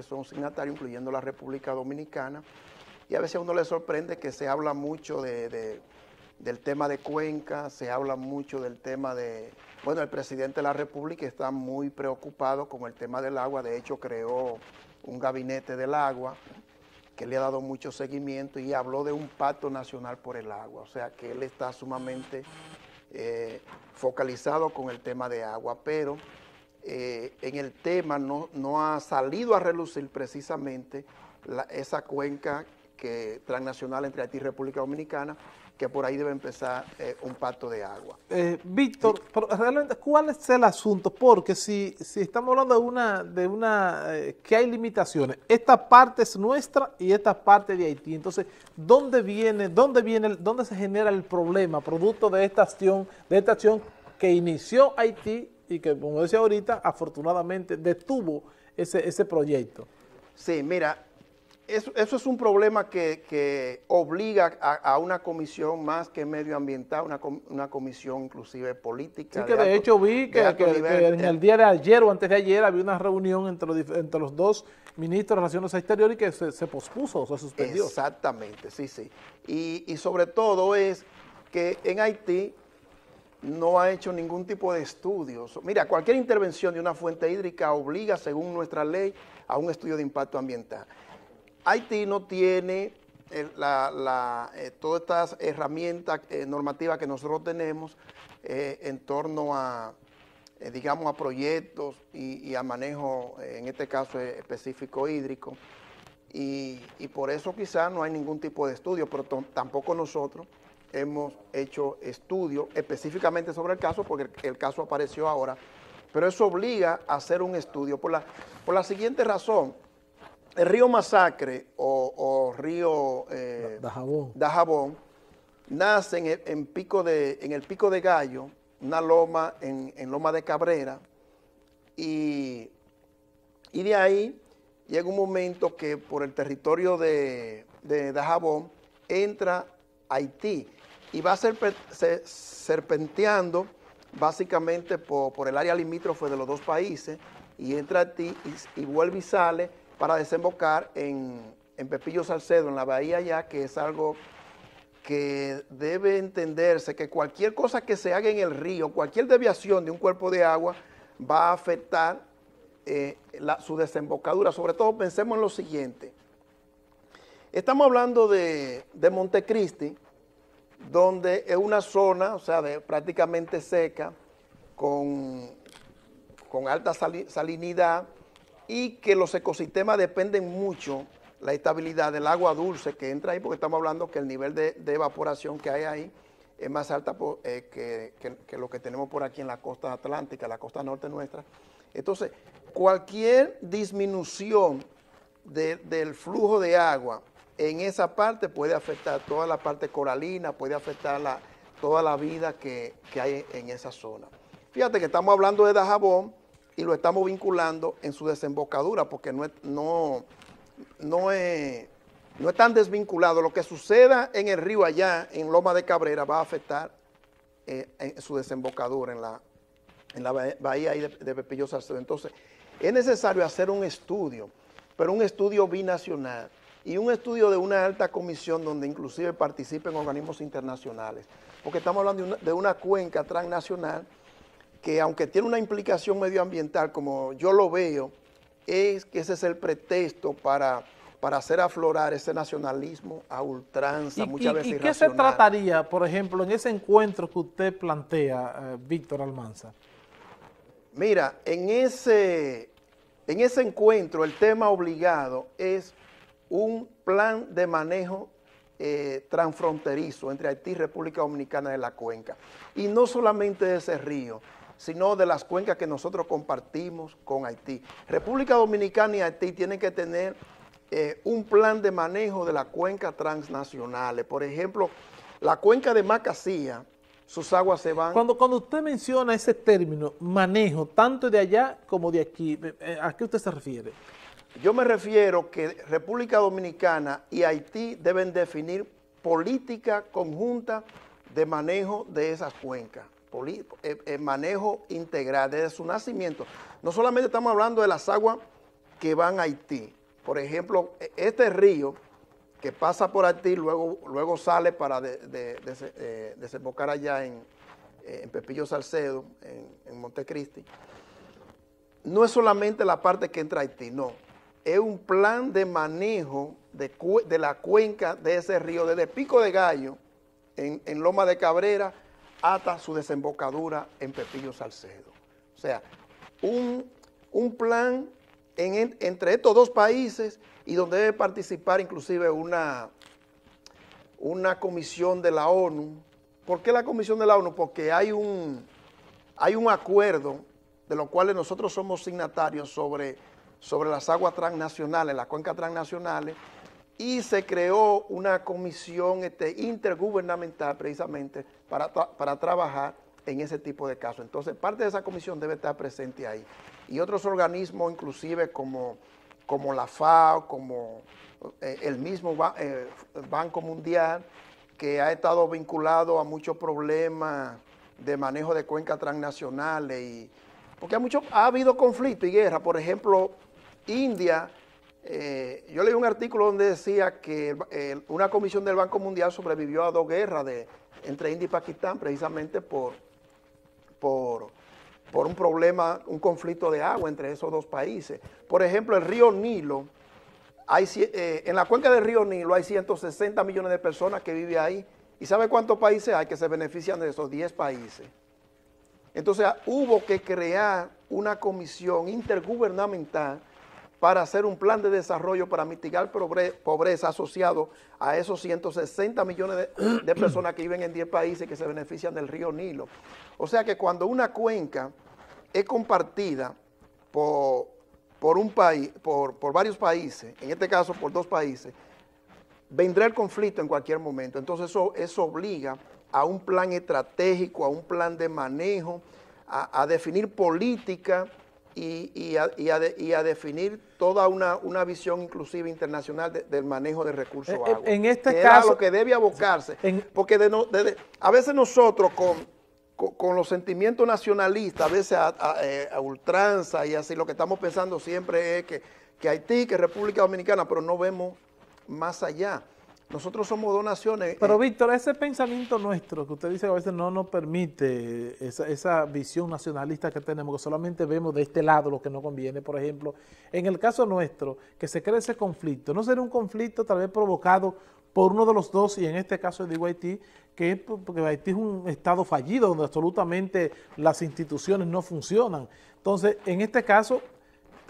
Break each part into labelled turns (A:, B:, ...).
A: son signatarios, incluyendo la República Dominicana, y a veces a uno le sorprende que se habla mucho de, del tema de Cuenca, se habla mucho del tema de... Bueno, el presidente de la República está muy preocupado con el tema del agua, de hecho creó un gabinete del agua que le ha dado mucho seguimiento y habló de un pacto nacional por el agua, o sea que él está sumamente eh, focalizado con el tema de agua, pero eh, en el tema no, no, ha salido a relucir precisamente esa cuenca que, transnacional entre Haití y República Dominicana, que por ahí debe empezar eh, un pacto de agua.
B: Eh, Víctor, realmente, ¿cuál es el asunto? Porque si, si estamos hablando de una, de una que hay limitaciones, esta parte es nuestra y esta parte de Haití. Entonces, ¿dónde viene, dónde viene, dónde se genera el problema producto de esta acción, de esta acción que inició Haití y que, como decía ahorita, afortunadamente detuvo ese, ese proyecto.
A: Sí, mira, eso, es un problema que, obliga a, una comisión más que medioambiental, una, una comisión inclusive política.
B: Sí, que de, hecho vi que, en el día de ayer o antes de ayer había una reunión entre los, entre los dos ministros de Relaciones Exteriores y que se, pospuso o se suspendió.
A: Exactamente, sí, sí. Y, y sobre todo es que en Haití no ha hecho ningún tipo de estudios. Mira, cualquier intervención de una fuente hídrica obliga, según nuestra ley, a un estudio de impacto ambiental. Haití no tiene eh, eh, todas estas herramientas eh, normativas que nosotros tenemos en torno a, digamos, a proyectos y, a manejo, en este caso específico hídrico, y, y por eso quizás no hay ningún tipo de estudio, pero tampoco nosotros hemos hecho estudios específicamente sobre el caso, porque el, caso apareció ahora, pero eso obliga a hacer un estudio por la, por la siguiente razón. El río Masacre o, río
B: eh, Dajabón.
A: Dajabón nace en el, pico de, en el Pico de Gallo, una loma en, Loma de Cabrera, y, y, de ahí llega un momento que por el territorio de, de Dajabón entra Haití y va serpenteando básicamente por, el área limítrofe de los dos países y entra a ti y, vuelve y sale para desembocar en, en, Pepillo Salcedo, en la bahía ya, que es algo que debe entenderse que cualquier cosa que se haga en el río, cualquier deviación de un cuerpo de agua va a afectar eh, su desembocadura. Sobre todo pensemos en lo siguiente. Estamos hablando de, de Montecristi, donde es una zona, o sea, prácticamente seca, con, con alta salinidad y que los ecosistemas dependen mucho la estabilidad del agua dulce que entra ahí, porque estamos hablando que el nivel de, evaporación que hay ahí es más alta eh, que, lo que tenemos por aquí en la costa atlántica, la costa norte nuestra. Entonces, cualquier disminución del flujo de agua en esa parte puede afectar toda la parte coralina, puede afectar toda la vida que, hay en esa zona. Fíjate que estamos hablando de Dajabón y lo estamos vinculando en su desembocadura porque no es, no, no es, no es tan desvinculado. Lo que suceda en el río allá, en Loma de Cabrera, va a afectar eh, en su desembocadura en la, en la bahía de, de Pepillo Salcedo. Entonces, es necesario hacer un estudio, pero un estudio binacional y un estudio de una alta comisión donde inclusive participen organismos internacionales, porque estamos hablando de una, cuenca transnacional que aunque tiene una implicación medioambiental, como yo lo veo, es que ese es el pretexto para, para hacer aflorar ese nacionalismo a ultranza, muchas veces
B: ¿Y qué se trataría, por ejemplo, en ese encuentro que usted plantea, eh, Víctor Almanza?
A: Mira, en ese, en ese encuentro el tema obligado es un plan de manejo eh, transfronterizo entre Haití y República Dominicana de la cuenca. Y no solamente de ese río, sino de las cuencas que nosotros compartimos con Haití. República Dominicana y Haití tienen que tener eh, un plan de manejo de la cuenca transnacionales. Por ejemplo, la cuenca de Macasía, sus aguas se van...
B: Cuando, cuando usted menciona ese término, manejo, tanto de allá como de aquí, eh, ¿a qué usted se refiere?
A: Yo me refiero que República Dominicana y Haití deben definir política conjunta de manejo de esas cuencas, el eh, eh, manejo integral desde su nacimiento. No solamente estamos hablando de las aguas que van a Haití. Por ejemplo, e, este río que pasa por Haití, luego, luego sale para eh, desembocar allá en, en, Pepillo Salcedo, en, en Montecristi, no es solamente la parte que entra a Haití, no. Es un plan de manejo de, la cuenca de ese río, desde Pico de Gallo, en, Loma de Cabrera, hasta su desembocadura en Pepillo Salcedo. O sea, un, plan entre estos dos países y donde debe participar inclusive una, una comisión de la ONU. ¿Por qué la comisión de la ONU? Porque hay un, hay un acuerdo de los cuales nosotros somos signatarios sobre, sobre las aguas transnacionales, las cuencas transnacionales, y se creó una comisión este, intergubernamental precisamente para, para trabajar en ese tipo de casos. Entonces, parte de esa comisión debe estar presente ahí. Y otros organismos, inclusive como, como la FAO, como eh, el mismo eh, Banco Mundial, que ha estado vinculado a muchos problemas de manejo de cuencas transnacionales. Y, porque mucho, ha habido conflicto y guerra. Por ejemplo, India, eh, yo leí un artículo donde decía que una comisión del Banco Mundial sobrevivió a dos guerras de, entre India y Pakistán precisamente por por, por un problema, un conflicto de agua entre esos dos países. Por ejemplo, el río Nilo, hay, eh, en la cuenca del río Nilo hay 160 millones de personas que viven ahí. ¿Y sabe cuántos países hay que se benefician de esos 10 países? Entonces hubo que crear una comisión intergubernamental para hacer un plan de desarrollo para mitigar pobreza asociado a esos 160 millones de, personas que viven en 10 países que se benefician del río Nilo. O sea que cuando una cuenca es compartida por, por un país, por, varios países, en este caso por dos países, vendrá el conflicto en cualquier momento. Entonces eso, eso obliga a un plan estratégico, a un plan de manejo, a, a definir política y, a, definir toda una, visión inclusiva internacional del manejo de recursos
B: en,
A: agua.
B: En este caso...
A: lo que debe abocarse. porque a veces nosotros con, los sentimientos nacionalistas, a veces eh, a, ultranza y así, lo que estamos pensando siempre es que, que Haití, que República Dominicana, pero no vemos más allá. Nosotros somos dos naciones.
B: Pero eh, Víctor, ese pensamiento nuestro que usted dice que a veces no nos permite esa, visión nacionalista que tenemos, que solamente vemos de este lado lo que no conviene, por ejemplo, en el caso nuestro, que se cree ese conflicto, no será un conflicto tal vez provocado por uno de los dos, y en este caso digo Haití, que es Haití es un estado fallido, donde absolutamente las instituciones no funcionan. Entonces, en este caso,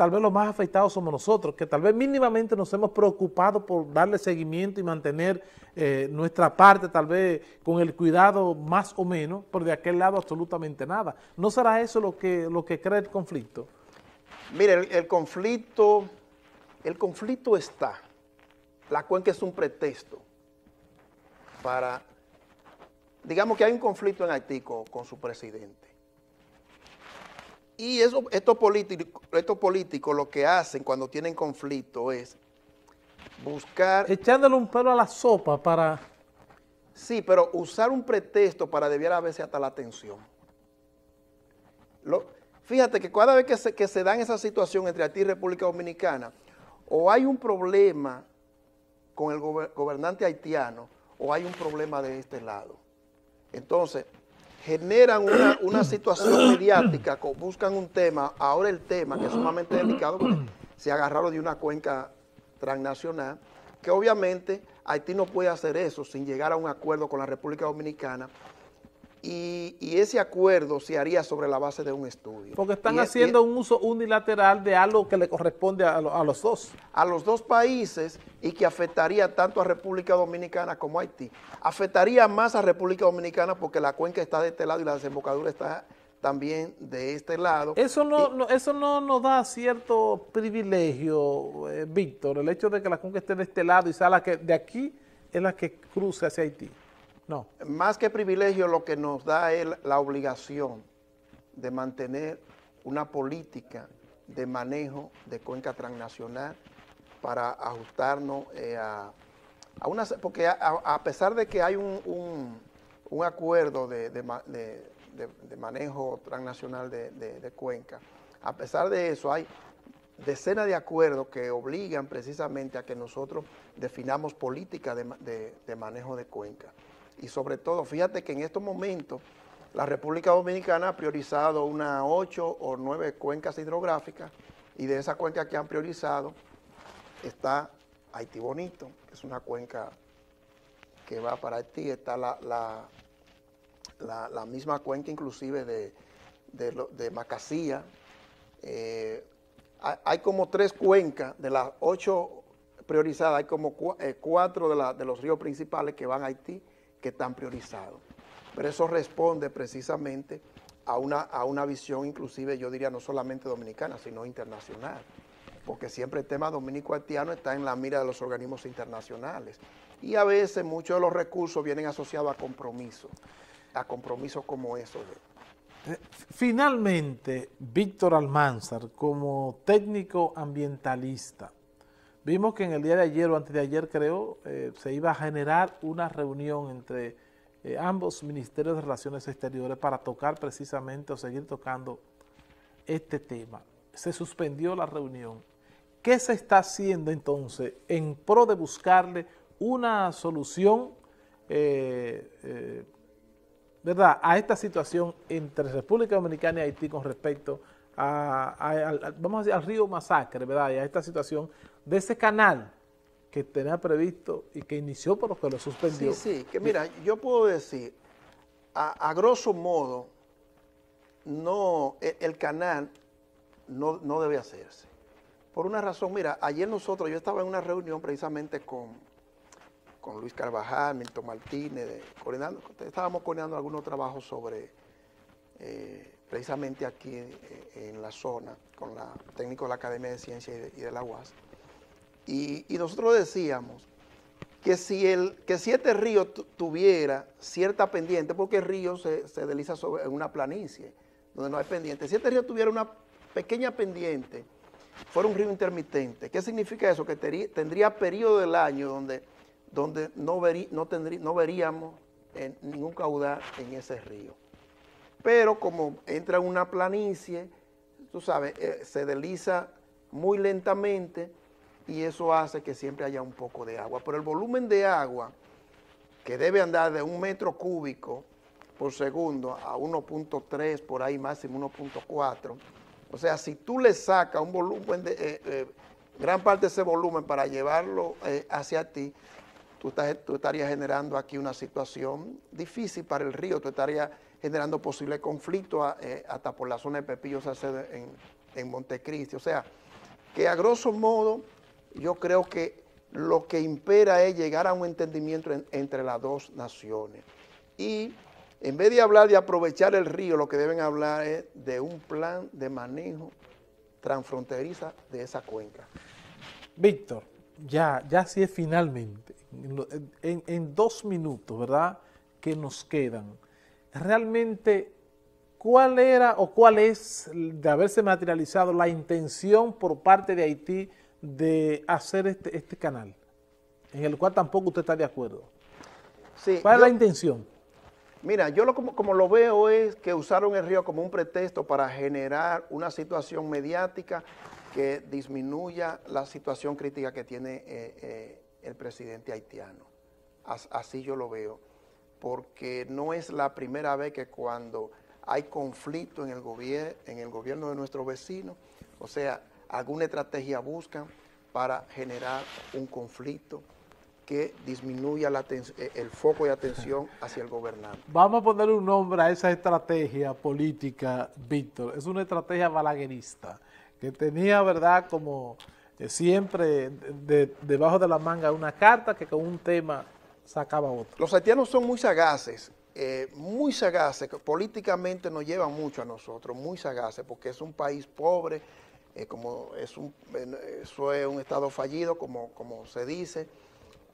B: tal vez los más afectados somos nosotros, que tal vez mínimamente nos hemos preocupado por darle seguimiento y mantener eh, nuestra parte, tal vez con el cuidado más o menos, pero de aquel lado absolutamente nada. ¿No será eso lo que, lo que crea el conflicto?
A: Mire, el, conflicto, el conflicto está. La cuenca es un pretexto para, digamos que hay un conflicto en Haití con su presidente y eso, estos, políticos, estos políticos lo que hacen cuando tienen conflicto es buscar...
B: Echándole un pelo a la sopa para...
A: Sí, pero usar un pretexto para desviar a veces hasta la atención. fíjate que cada vez que se, que se dan esa situación entre Haití y República Dominicana, o hay un problema con el gobernante haitiano, o hay un problema de este lado. Entonces, generan una, situación mediática, buscan un tema, ahora el tema que es sumamente delicado, se agarraron de una cuenca transnacional, que obviamente Haití no puede hacer eso sin llegar a un acuerdo con la República Dominicana, y, ese acuerdo se haría sobre la base de un estudio.
B: Porque están haciendo un uso unilateral de algo que le corresponde a, los dos.
A: A los dos países y que afectaría tanto a República Dominicana como a Haití. Afectaría más a República Dominicana porque la cuenca está de este lado y la desembocadura está también de este lado.
B: Eso no, eso no nos da cierto privilegio, eh, Víctor, el hecho de que la cuenca esté de este lado y sea la que de aquí es la que cruce hacia Haití.
A: Más que privilegio, lo que nos da es la obligación de mantener una política de manejo de cuenca transnacional para ajustarnos eh, a, una... Porque a, pesar de que hay un, acuerdo de, manejo transnacional de, cuenca, a pesar de eso hay decenas de acuerdos que obligan precisamente a que nosotros definamos política de, manejo de cuenca. Y sobre todo, fíjate que en estos momentos la República Dominicana ha priorizado unas ocho o nueve cuencas hidrográficas y de esas cuencas que han priorizado está Haití Bonito, que es una cuenca que va para Haití, está la, la, misma cuenca inclusive de, de, Macasía, eh, hay como tres cuencas, de las ocho priorizadas, hay como eh, cuatro de, los ríos principales que van a Haití que están priorizados. Pero eso responde precisamente a una, a una visión inclusive, yo diría, no solamente dominicana, sino internacional. Porque siempre el tema dominico-haitiano está en la mira de los organismos internacionales. Y a veces muchos de los recursos vienen asociados a compromisos, a compromisos como esos.
B: Finalmente, Víctor Almanzar, como técnico ambientalista, vimos que en el día de ayer o antes de ayer, creo, eh, se iba a generar una reunión entre eh, ambos ministerios de Relaciones Exteriores para tocar precisamente o seguir tocando este tema. Se suspendió la reunión. ¿Qué se está haciendo entonces en pro de buscarle una solución ¿verdad? a esta situación entre República Dominicana y Haití con respecto a, vamos al río Masacre, ¿verdad? Y a esta situación de ese canal que tenía previsto y que inició por lo que lo suspendió.
A: Sí, sí, que mira, yo puedo decir, a, grosso modo, no, el, el canal no, no debe hacerse. Por una razón, mira, ayer nosotros, yo estaba en una reunión precisamente con con Luis Carvajal, Milton Martínez, coordinando, estábamos coordinando algunos trabajos sobre, eh, precisamente aquí eh, en la zona, con la técnico de la Academia de Ciencias y de, la UAS. Y, nosotros decíamos que si, el, que si este río tuviera cierta pendiente, porque el río se, se desliza sobre una planicie, donde no hay pendiente, si este río tuviera una pequeña pendiente, fuera un río intermitente, ¿qué significa eso? Que tendría periodo del año donde donde no, no, veríamos ningún caudal en ese río. Pero como entra en una planicie, tú sabes, eh, se desliza muy lentamente y eso hace que siempre haya un poco de agua. Pero el volumen de agua, que debe andar de un metro cúbico por segundo a 1.3, por ahí máximo 1.4, o sea, si tú le sacas un volumen de... Eh, eh, gran parte de ese volumen para llevarlo hacia ti, tú, estarías generando aquí una situación difícil para el río, tú estarías generando posible conflicto eh, hasta por la zona de Pepillo Salcedo en, en Montecristi. O sea, que a grosso modo yo creo que lo que impera es llegar a un entendimiento entre las dos naciones. Y en vez de hablar de aprovechar el río, lo que deben hablar es de un plan de manejo transfronteriza de esa cuenca.
B: Víctor, ya, ya sí es finalmente, en, dos minutos, ¿verdad?, que nos quedan, realmente, ¿cuál era o cuál es, de haberse materializado, la intención por parte de Haití de hacer este, este canal, en el cual tampoco usted está de acuerdo? Sí, ¿Cuál es la intención?
A: Mira, yo lo, como, como, lo veo es que usaron el río como un pretexto para generar una situación mediática que disminuya la situación crítica que tiene eh, eh, el presidente haitiano. así yo lo veo, porque no es la primera vez que cuando hay conflicto en el, en el gobierno de nuestro vecino, o sea, alguna estrategia buscan para generar un conflicto que disminuya la eh, el foco de atención hacia el gobernante.
B: Vamos a poner un nombre a esa estrategia política, Víctor. Es una estrategia balaguerista que tenía, ¿verdad?, como eh, siempre debajo de la manga una carta que con un tema sacaba otro.
A: Los haitianos son muy sagaces, eh, muy sagaces, políticamente nos llevan mucho a nosotros, muy sagaces, porque es un país pobre, eh, como es un, eso es un estado fallido, como, como se dice,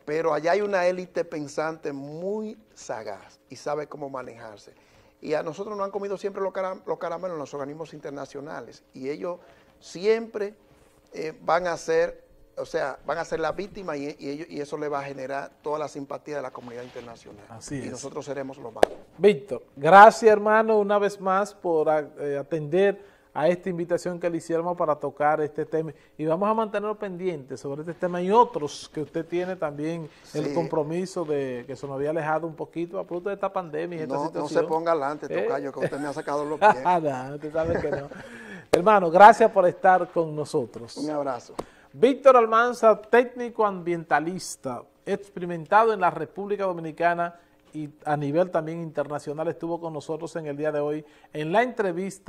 A: pero allá hay una élite pensante muy sagaz y sabe cómo manejarse. Y a nosotros nos han comido siempre los, los caramelos en los organismos internacionales y ellos siempre eh, van a ser, o sea, van a ser la víctima y, y, eso le va a generar toda la simpatía de la comunidad internacional. Así y nosotros seremos los más.
B: Víctor, gracias hermano una vez más por eh, atender a esta invitación que le hiciéramos para tocar este tema. Y vamos a mantenerlo pendiente sobre este tema y otros que usted tiene también el compromiso de que se nos había alejado un poquito a producto de esta pandemia y esta situación.
A: No se ponga adelante, ¿Eh? tocayo, que usted me ha sacado los pies.
B: no, usted sabe que no. Hermano, gracias por estar con nosotros.
A: Un abrazo.
B: Víctor Almanza, técnico ambientalista, experimentado en la República Dominicana y a nivel también internacional, estuvo con nosotros en el día de hoy en la entrevista.